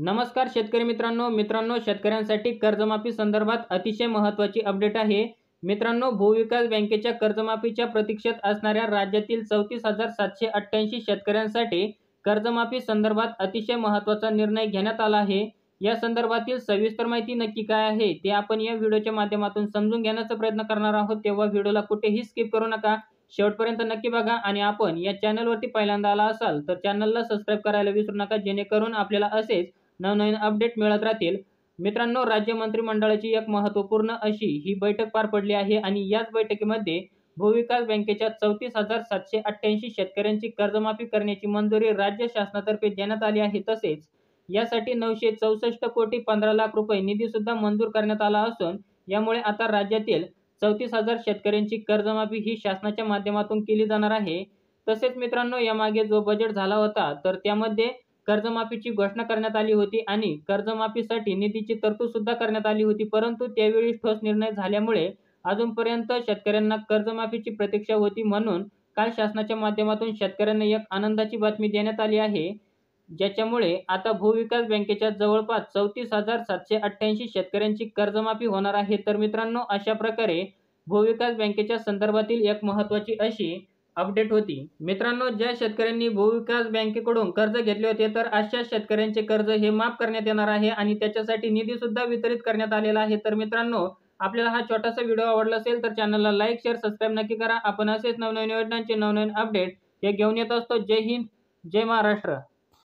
नमस्कार शेतकरी मित्रांनो. मित्रांनो शेतकऱ्यांसाठी कर्जमाफी संदर्भात अतिशय महत्त्वाची अपडेट आहे. मित्रांनो भूविकास बँकेच्या कर्जमाफीच्या प्रतीक्षेत असणाऱ्या राज्यातील चौतीस हजार सातशे अठ्ठ्याऐंशी शेतकऱ्यांसाठी कर्जमाफी संदर्भात अतिशय महत्त्वाचा निर्णय घेण्यात आला आहे. या संदर्भातील सविस्तर माहिती नक्की काय आहे ते आपण या व्हिडिओच्या माध्यमातून समजून घेण्याचा प्रयत्न करणार आहोत. तेव्हा व्हिडिओला कुठेही स्किप करू नका. शेवटपर्यंत नक्की बघा आणि आपण या चॅनलवरती पहिल्यांदा आला असाल तर चॅनलला सबस्क्राईब करायला विसरू नका जेणेकरून आपल्याला असेच नवनवीन अपडेट मिळत राहतील. मित्रांनो राज्य मंत्रिमंडळाची एक महत्त्वपूर्ण अशी ही बैठक पार पडली आहे आणि याच बैठकीमध्ये भूविकास बँकेच्या चौतीस हजार सातशे अठ्ठ्याऐंशी शेतकऱ्यांची कर्जमाफी करण्याची मंजुरी राज्य शासनातर्फे देण्यात आली आहे. तसेच यासाठी नऊशे चौसष्ट कोटी पंधरा लाख रुपये निधी सुद्धा मंजूर करण्यात आला असून यामुळे आता राज्यातील चौतीस हजार शेतकऱ्यांची कर्जमाफी ही शासनाच्या माध्यमातून केली जाणार आहे. तसेच मित्रांनो यामागे जो बजेट झाला होता तर त्यामध्ये कर्जमाफीची घोषणा करण्यात आली होती आणि कर्जमाफीसाठी निधीची तरतूद सुद्धा करण्यात आली होती. परंतु त्यावेळी ठोस निर्णय झाल्यामुळे अजूनपर्यंत शेतकऱ्यांना कर्जमाफीची प्रतीक्षा होती म्हणून काल शासनाच्या माध्यमातून शेतकऱ्यांना एक आनंदाची बातमी देण्यात आली आहे ज्याच्यामुळे आता भूविकास बँकेच्या जवळपास चौतीस हजार सातशे अठ्ठ्याऐंशी शेतकऱ्यांची कर्जमाफी होणार आहे. तर मित्रांनो अशा प्रकारे भूविकास बँकेच्या संदर्भातील एक महत्त्वाची अशी अपडेट होती. मित्रांनो ज्या शेतकऱ्यांनी भूविकास बँकेकडून कर्ज घेतले होते तर अशा शेतकऱ्यांचे कर्ज हे माफ करण्यात येणार आहे आणि त्याच्यासाठी निधी सुद्धा वितरित करण्यात आलेला आहे. तर मित्रांनो आपल्याला हा छोटासा व्हिडिओ आवडला असेल तर चॅनलला लाईक शेअर सबस्क्राईब नक्की करा. आपण असेच नवनवीन योजनांचे नवनवीन अपडेट हे घेऊन येत असतो. जय हिंद जय महाराष्ट्र.